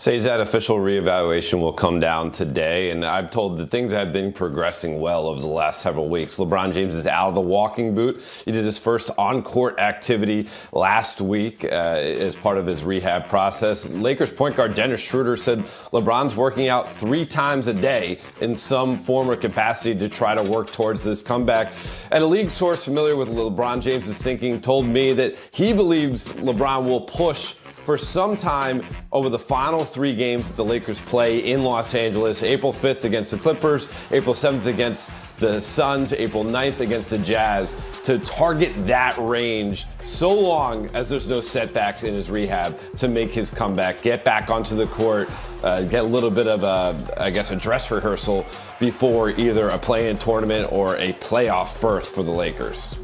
Sage, that official reevaluation will come down today, and I'm told that things have been progressing well over the last several weeks. LeBron James is out of the walking boot. He did his first on-court activity last week uh, as part of his rehab process. Lakers point guard Dennis Schroeder said LeBron's working out three times a day in some form or capacity to try to work towards this comeback. And a league source familiar with LeBron James's thinking told me that he believes LeBron will push for some time over the final three games that the Lakers play in Los Angeles April 5th against the Clippers, April 7th against the Suns, April 9th against the Jazz to target that range so long as there's no setbacks in his rehab to make his comeback, get back onto the court, uh, get a little bit of a, I guess, a dress rehearsal before either a play in tournament or a playoff berth for the Lakers.